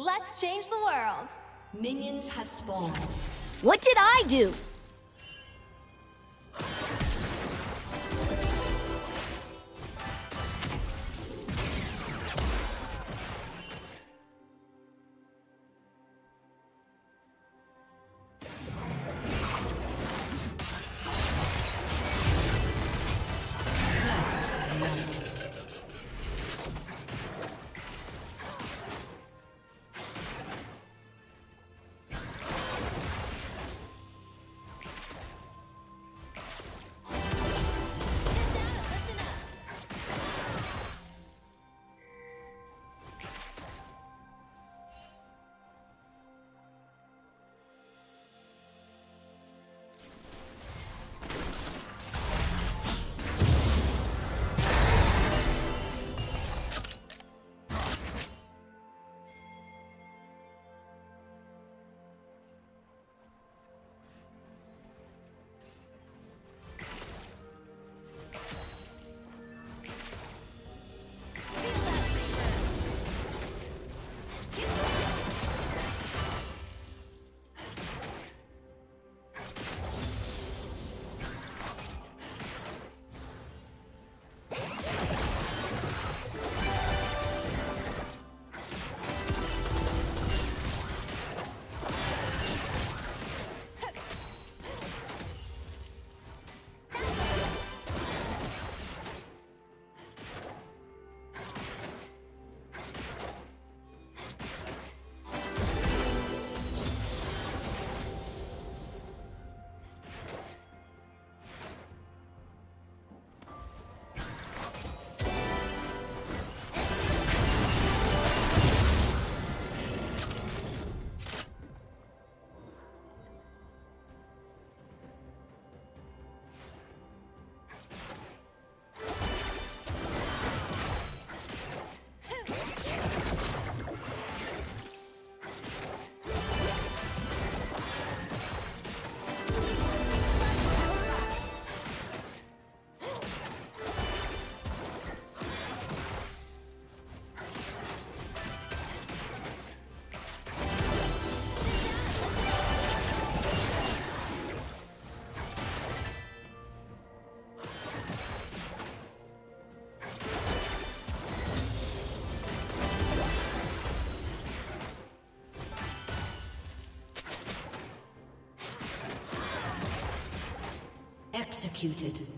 Let's change the world. Minions have spawned. What did I do? Executed.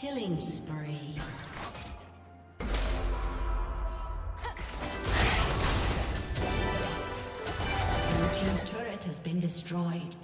Killing spree. Blue team's turret has been destroyed.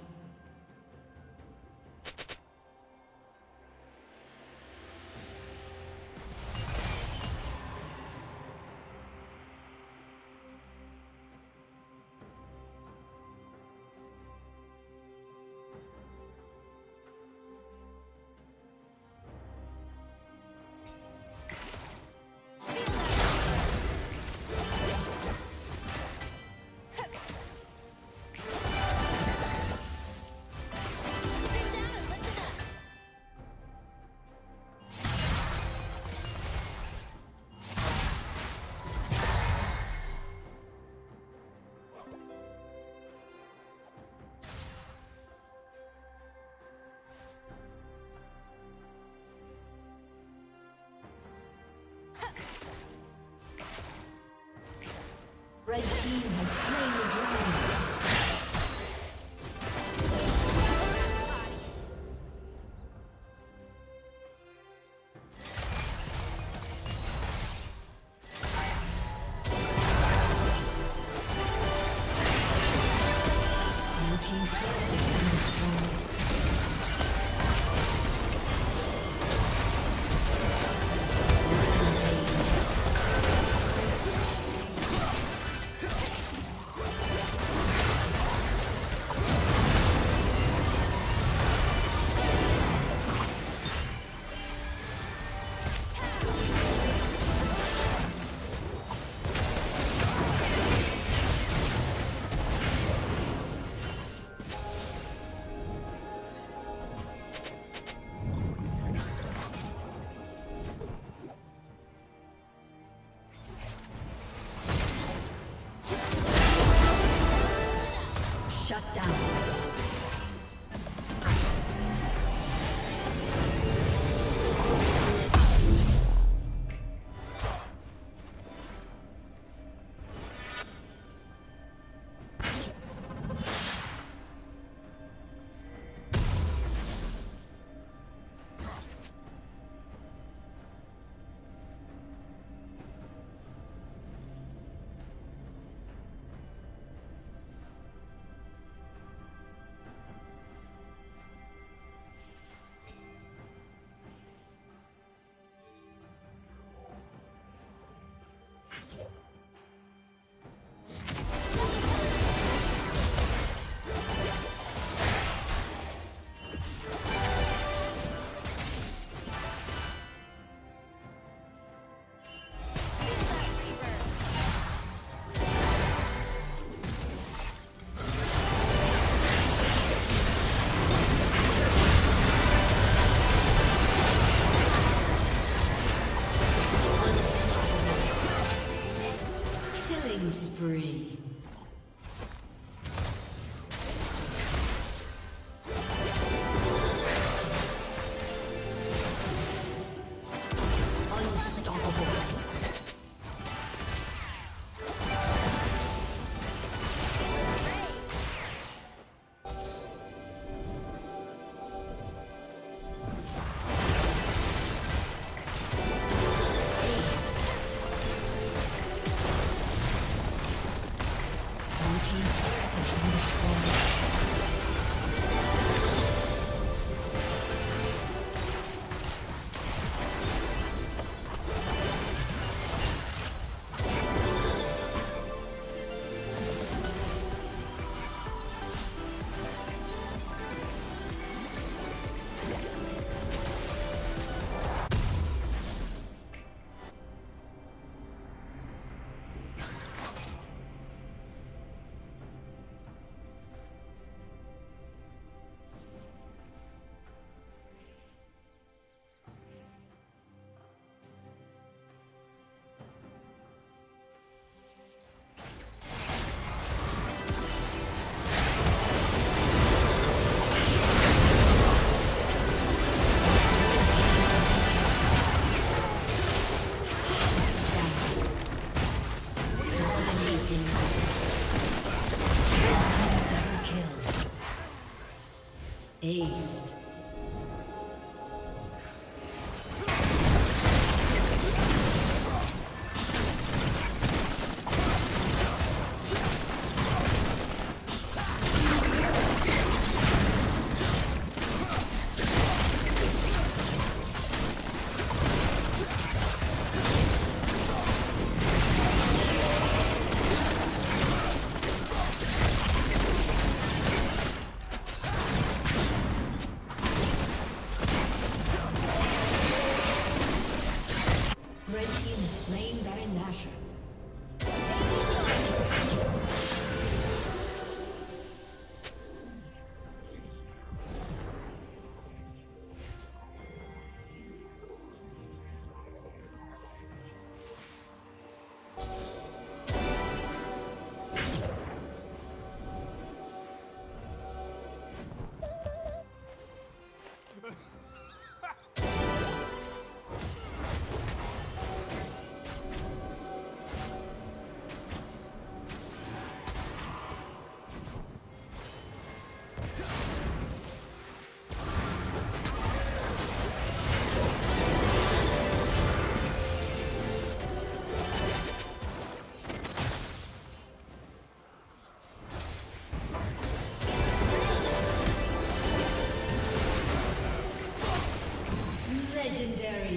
destroyed. Legendary.